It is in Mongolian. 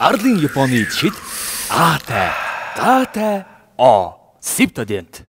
Арлын Японы жишид Аатай, гаатай, о, Септодент.